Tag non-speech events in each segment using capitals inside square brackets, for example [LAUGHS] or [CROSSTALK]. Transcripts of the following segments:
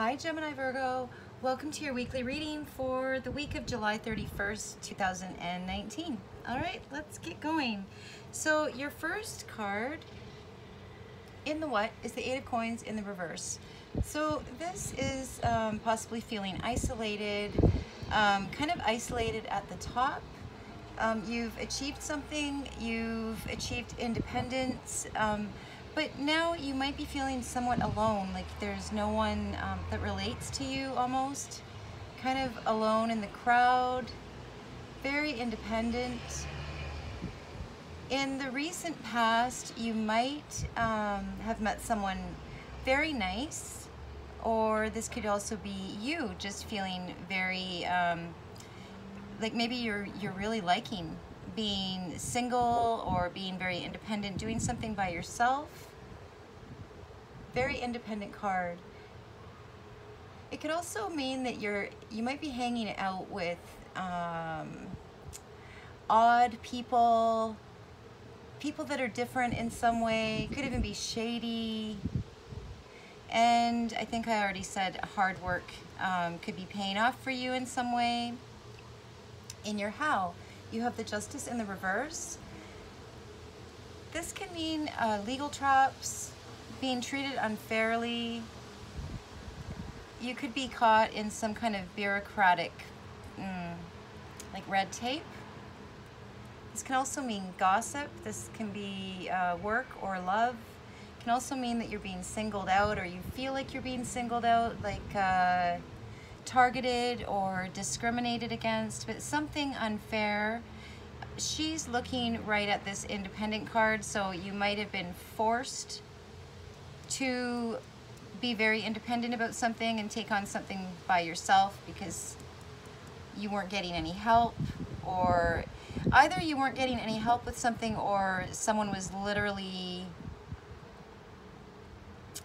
Hi Gemini Virgo, welcome to your weekly reading for the week of July 31st, 2019. All right, let's get going. So your first card in the what is the Eight of Coins in the reverse. So this is um, possibly feeling isolated, um, kind of isolated at the top. Um, you've achieved something, you've achieved independence, um, but now you might be feeling somewhat alone, like there's no one um, that relates to you almost. Kind of alone in the crowd, very independent. In the recent past, you might um, have met someone very nice, or this could also be you just feeling very, um, like maybe you're, you're really liking being single or being very independent, doing something by yourself. Very independent card. It could also mean that you're you might be hanging out with um, odd people, people that are different in some way. Could even be shady. And I think I already said hard work um, could be paying off for you in some way. In your how, you have the justice in the reverse. This can mean uh, legal traps, being treated unfairly. You could be caught in some kind of bureaucratic, mm, like red tape. This can also mean gossip. This can be uh, work or love. It can also mean that you're being singled out or you feel like you're being singled out, like uh, targeted or discriminated against, but something unfair. She's looking right at this independent card, so you might have been forced to be very independent about something and take on something by yourself because you weren't getting any help or either you weren't getting any help with something or someone was literally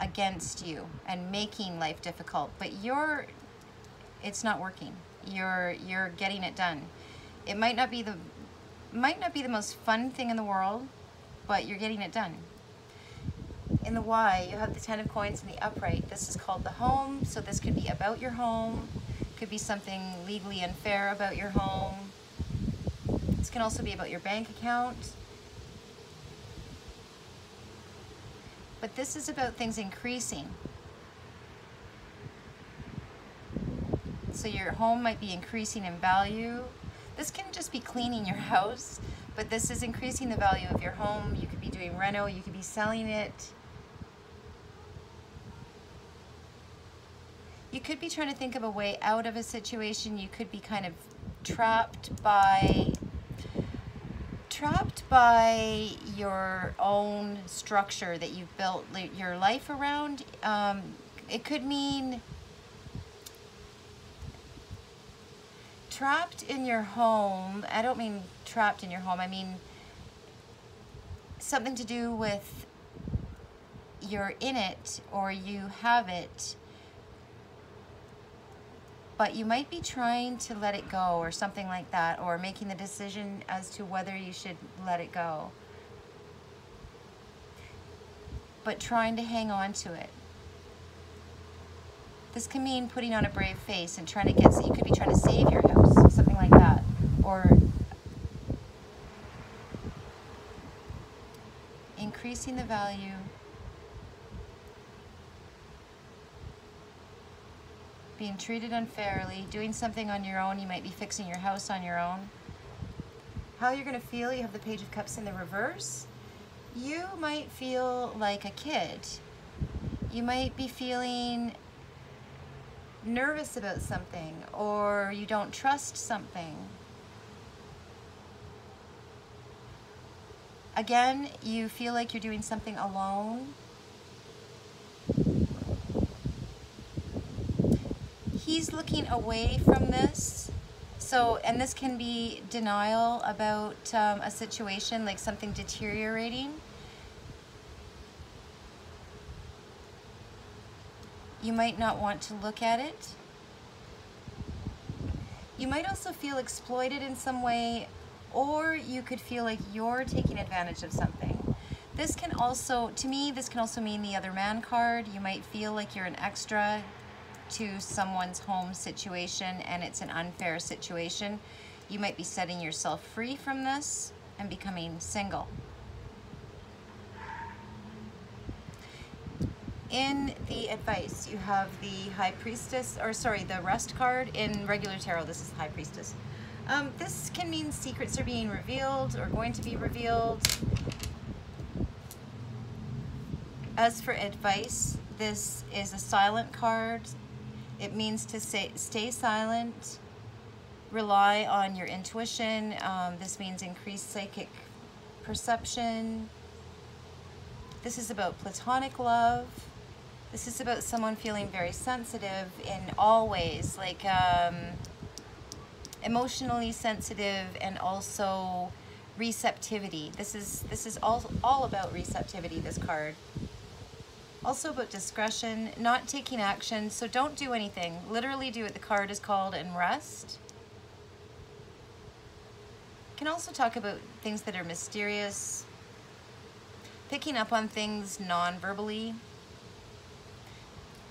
against you and making life difficult but you're it's not working you're you're getting it done it might not be the might not be the most fun thing in the world but you're getting it done in the Y, you have the Ten of Coins in the upright. This is called the home, so this could be about your home. Could be something legally unfair about your home. This can also be about your bank account. But this is about things increasing. So your home might be increasing in value. This can just be cleaning your [LAUGHS] house, but this is increasing the value of your home. You could be doing reno, you could be selling it. you could be trying to think of a way out of a situation. You could be kind of trapped by trapped by your own structure that you've built your life around. Um, it could mean trapped in your home. I don't mean trapped in your home. I mean something to do with you're in it or you have it but you might be trying to let it go or something like that or making the decision as to whether you should let it go but trying to hang on to it this can mean putting on a brave face and trying to get you could be trying to save your house something like that or increasing the value being treated unfairly, doing something on your own. You might be fixing your house on your own. How you're going to feel, you have the Page of Cups in the reverse. You might feel like a kid. You might be feeling nervous about something or you don't trust something. Again, you feel like you're doing something alone he's looking away from this. So, and this can be denial about um, a situation, like something deteriorating. You might not want to look at it. You might also feel exploited in some way, or you could feel like you're taking advantage of something. This can also, to me, this can also mean the other man card. You might feel like you're an extra to someone's home situation and it's an unfair situation, you might be setting yourself free from this and becoming single. In the advice, you have the High Priestess, or sorry, the Rest card. In regular tarot, this is the High Priestess. Um, this can mean secrets are being revealed or going to be revealed. As for advice, this is a silent card. It means to say, stay silent, rely on your intuition. Um, this means increased psychic perception. This is about platonic love. This is about someone feeling very sensitive in all ways, like um, emotionally sensitive and also receptivity. This is this is all all about receptivity. This card. Also about discretion, not taking action. So don't do anything. Literally do what the card is called and rest. Can also talk about things that are mysterious, picking up on things non-verbally.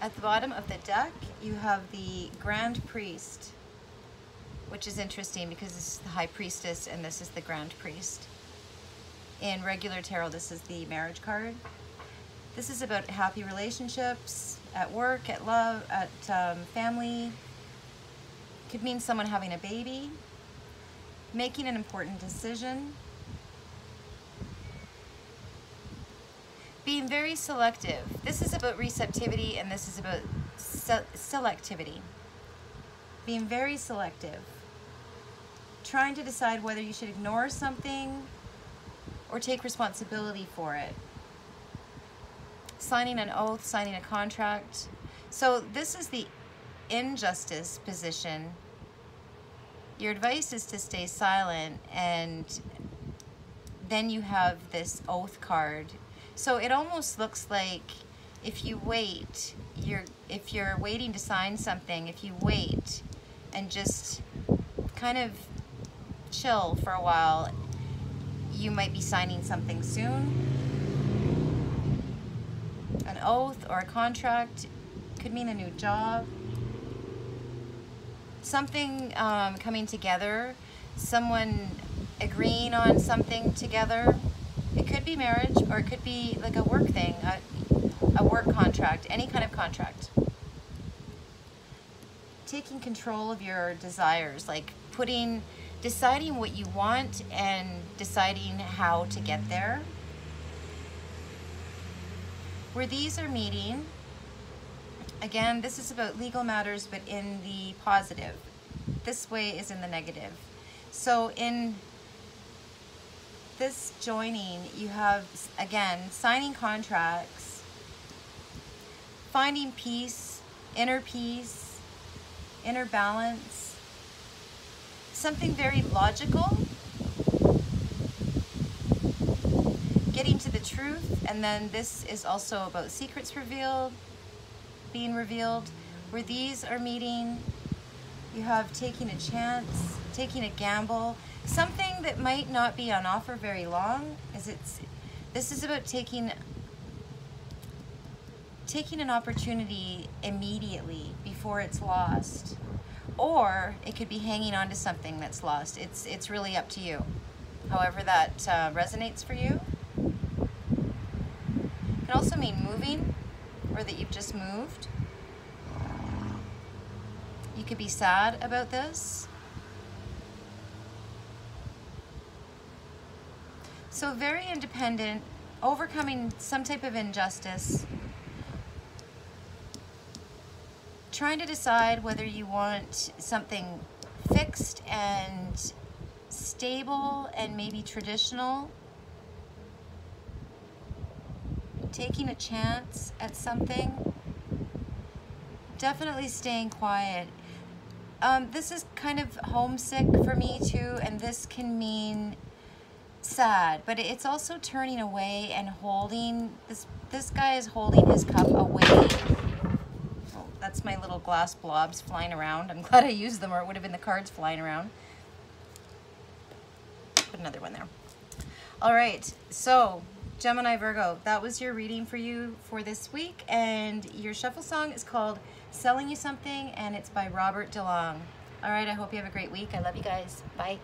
At the bottom of the deck, you have the Grand Priest, which is interesting because this is the High Priestess and this is the Grand Priest. In regular tarot, this is the marriage card. This is about happy relationships, at work, at love, at um, family. Could mean someone having a baby, making an important decision, being very selective. This is about receptivity and this is about se selectivity. Being very selective. Trying to decide whether you should ignore something or take responsibility for it. Signing an oath, signing a contract. So this is the injustice position. Your advice is to stay silent and then you have this oath card so it almost looks like if you wait, you're if you're waiting to sign something, if you wait and just kind of chill for a while, you might be signing something soon. An oath or a contract could mean a new job. Something um, coming together, someone agreeing on something together. It could be marriage or it could be like a work thing, a, a work contract, any kind of contract. Taking control of your desires, like putting, deciding what you want and deciding how to get there. Where these are meeting, again, this is about legal matters, but in the positive. This way is in the negative. So in this joining, you have, again, signing contracts, finding peace, inner peace, inner balance, something very logical, getting to the truth, and then this is also about secrets revealed, being revealed, where these are meeting, have taking a chance, taking a gamble, Something that might not be on offer very long is it's, this is about taking, taking an opportunity immediately before it's lost. Or it could be hanging on to something that's lost. It's, it's really up to you. However that uh, resonates for you. It can also mean moving or that you've just moved. You could be sad about this. So very independent, overcoming some type of injustice, trying to decide whether you want something fixed and stable and maybe traditional, taking a chance at something, definitely staying quiet. Um, this is kind of homesick for me too, and this can mean sad, but it's also turning away and holding, this, this guy is holding his cup away. Oh, that's my little glass blobs flying around. I'm [LAUGHS] glad I used them or it would have been the cards flying around. Put another one there. All right, so Gemini Virgo, that was your reading for you for this week. And your shuffle song is called selling you something, and it's by Robert DeLong. All right, I hope you have a great week. I love you guys. Bye.